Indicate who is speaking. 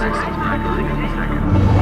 Speaker 1: 60 microseconds a second.